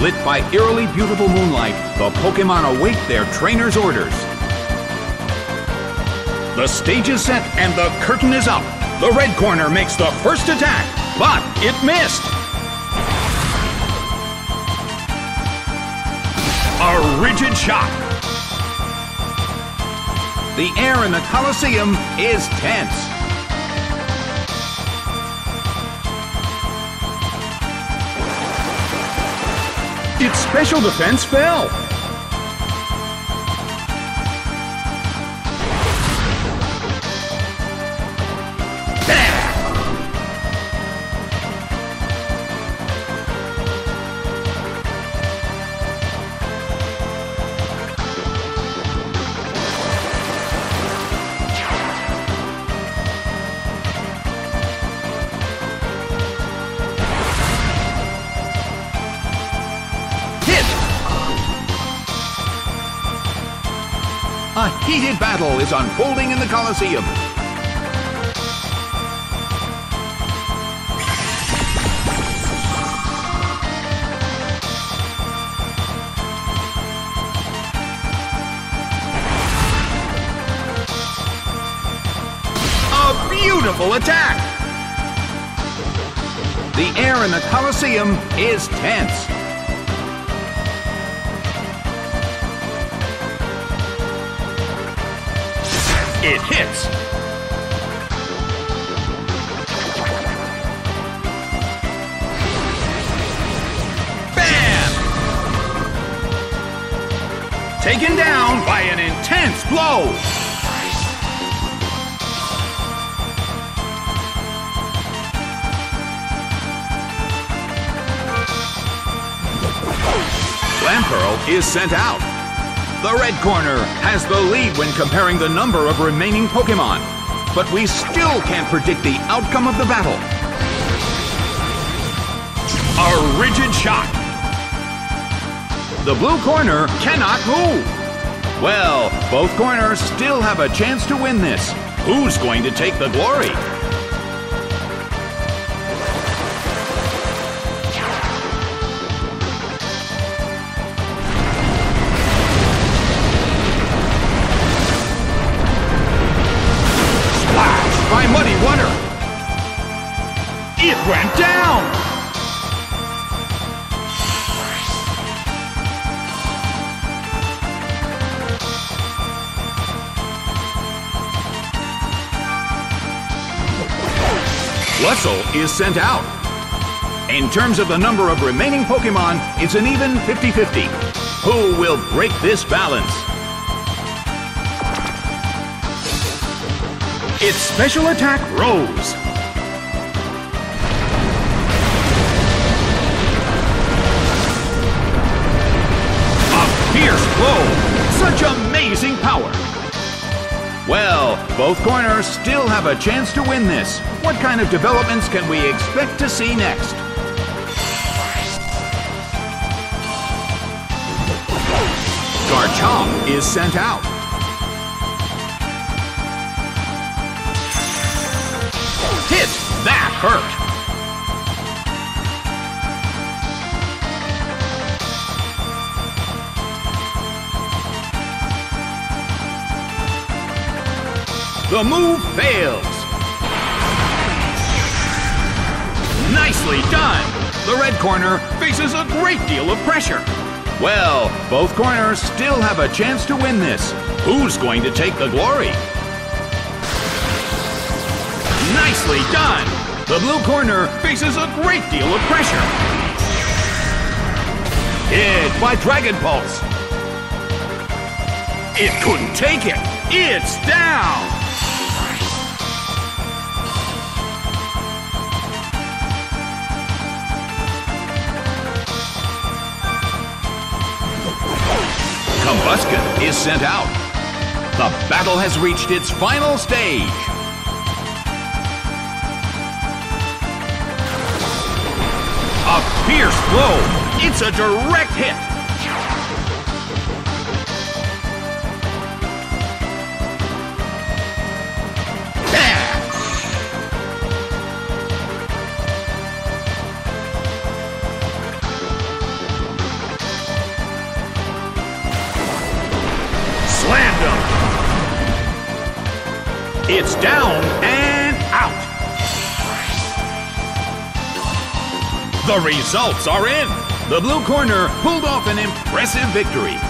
Lit by eerily beautiful moonlight, the Pokemon await their trainer's orders. The stage is set and the curtain is up. The red corner makes the first attack, but it missed. A rigid shot. The air in the Coliseum is tense. Its special defense fell. A heated battle is unfolding in the Coliseum. A beautiful attack! The air in the Coliseum is tense. It hits. Bam! Taken down by an intense blow. Clamperl is sent out. The red corner has the lead when comparing the number of remaining Pokemon, but we still can't predict the outcome of the battle. A rigid shot. The blue corner cannot move. Well, both corners still have a chance to win this. Who's going to take the glory? By Muddy Water. It went down. Plusle is sent out. In terms of the number of remaining Pokemon, it's an even 50-50. Who will break this balance? Its special attack rose. A fierce blow. Such amazing power. Well, both corners still have a chance to win this. What kind of developments can we expect to see next? Garchomp is sent out. Hurt! The move fails. Nicely done! The red corner faces a great deal of pressure. Well, both corners still have a chance to win this. Who's going to take the glory? Nicely done! The blue corner faces a great deal of pressure. Hit by Dragon Pulse. It couldn't take it. It's down. Combusken is sent out. The battle has reached its final stage. Pierce blow. It's a direct hit. Slam them! It's down. The results are in. The blue corner pulled off an impressive victory.